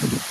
どうぞ。